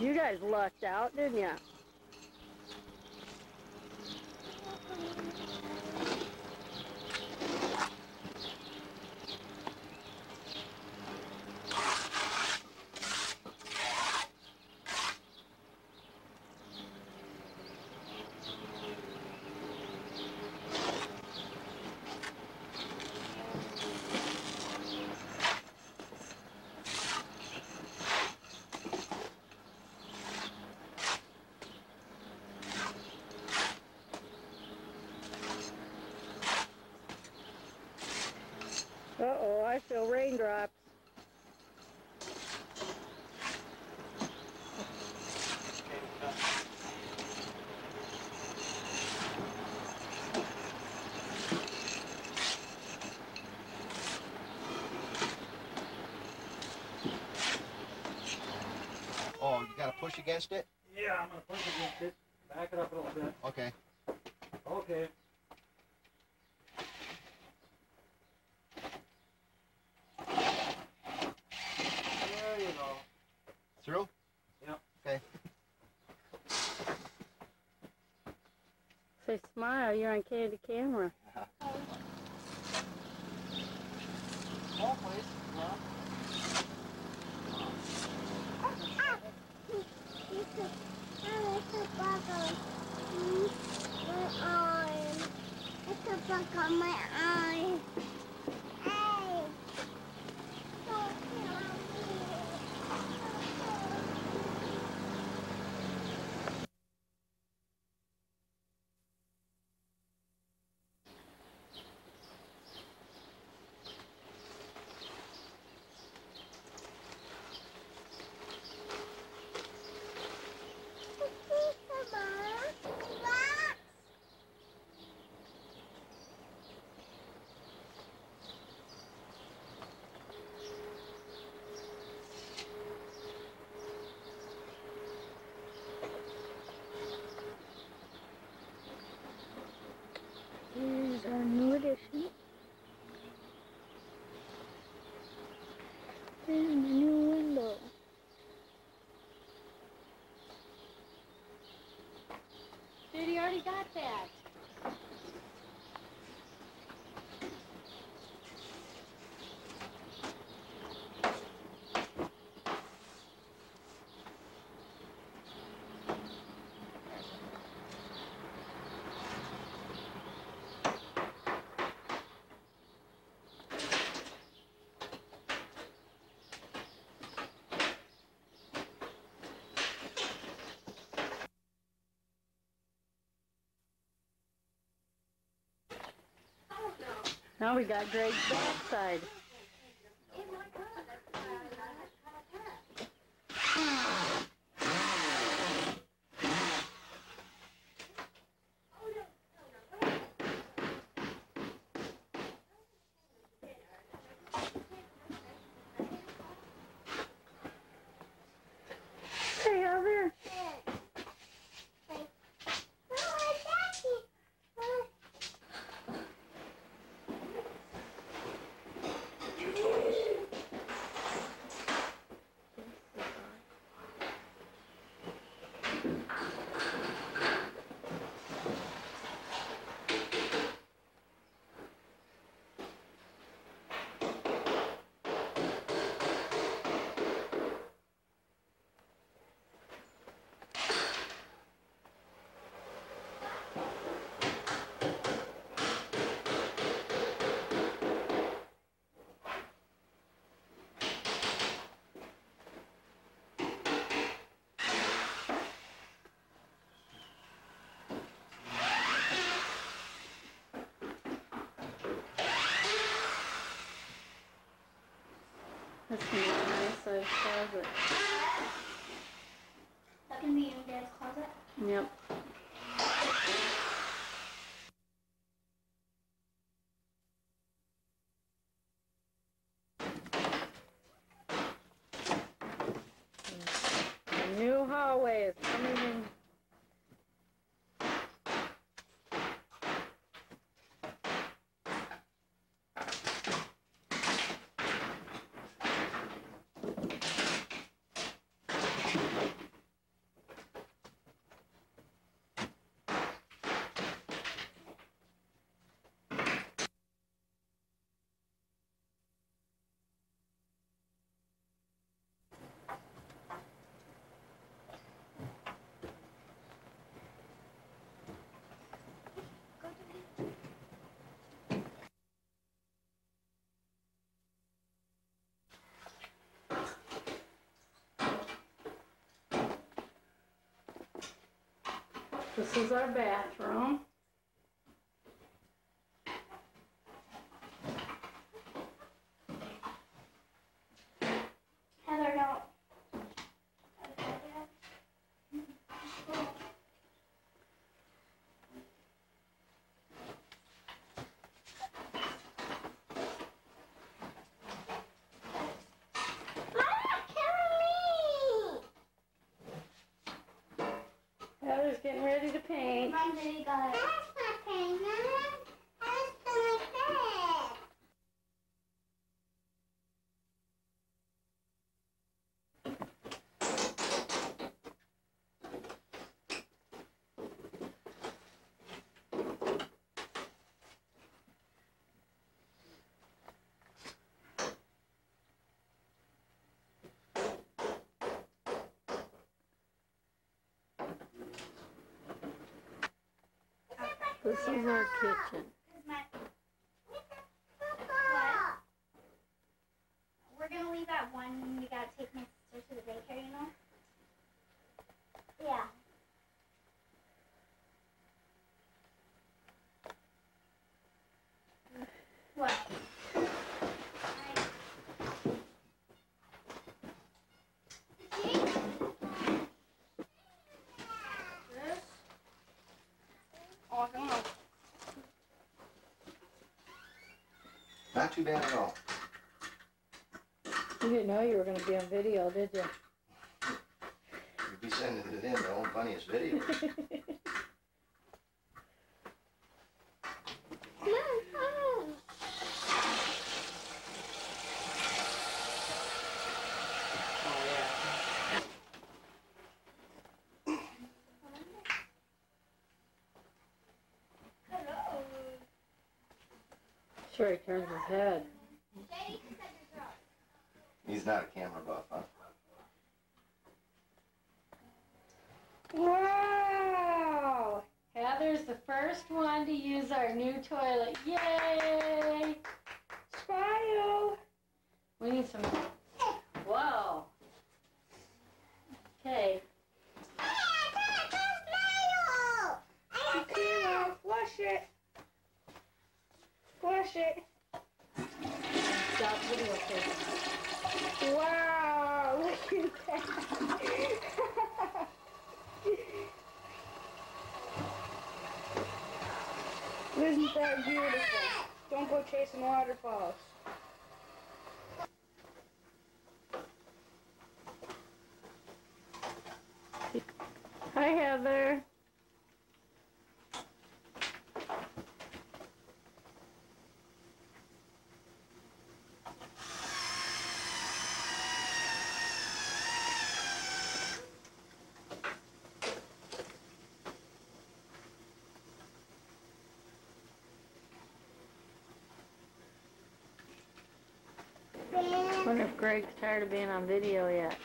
You guys lucked out, didn't ya? Push against it? Yeah, I'm gonna push against it. Back it up a little bit. Okay. Okay. There you go. Through? Yep. Okay. Say smile, you're on Candid Camera. Judy already got that. Now we got Greg's backside. It's nice, I love it. This is our bathroom. Heather, no. Ah, killing me! Heather's getting ready to paint it? That's not pain, Mom. That's like that. This is our kitchen. We're gonna leave at one. We gotta take my sister to the daycare, you know. Yeah. What? This? Oh, I don't know. Not too bad at all. You didn't know you were going to be on video, did you? You'd be sending it in, the own funniest video. Sure, he turns his head. Daddy, you said your girl. He's not a camera buff, huh? Wow! Heather's the first one to use our new toilet. Yay! Smile! We need some. Whoa! Okay. Akira, flush it. Flush it. Stop videotaping. Wow, look at that. Isn't that beautiful? Don't go chasing waterfalls. Hi, Heather. I wonder if Greg's tired of being on video yet.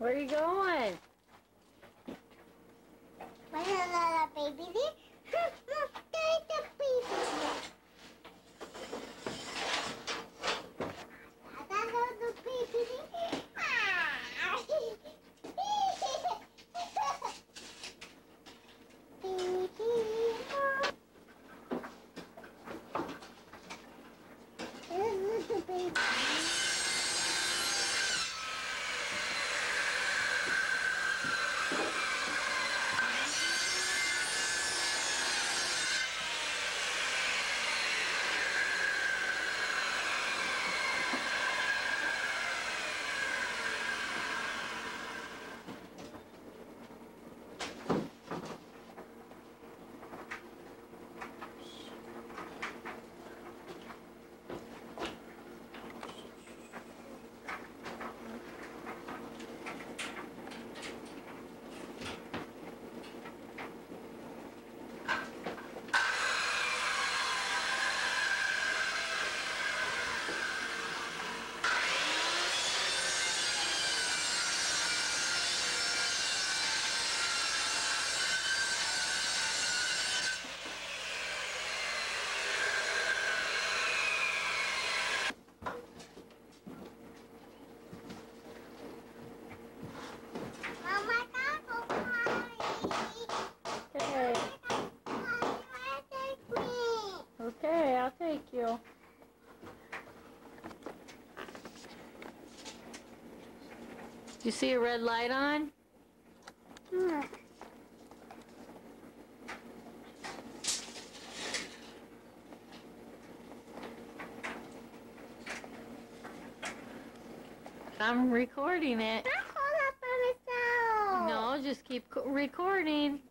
Where are you going? Another baby there? Look, there's the baby there. Another baby there. Ah. There's the baby. break you. You see a red light on? Hmm. I'm recording it. I hold up by myself. No, just keep recording. Mama,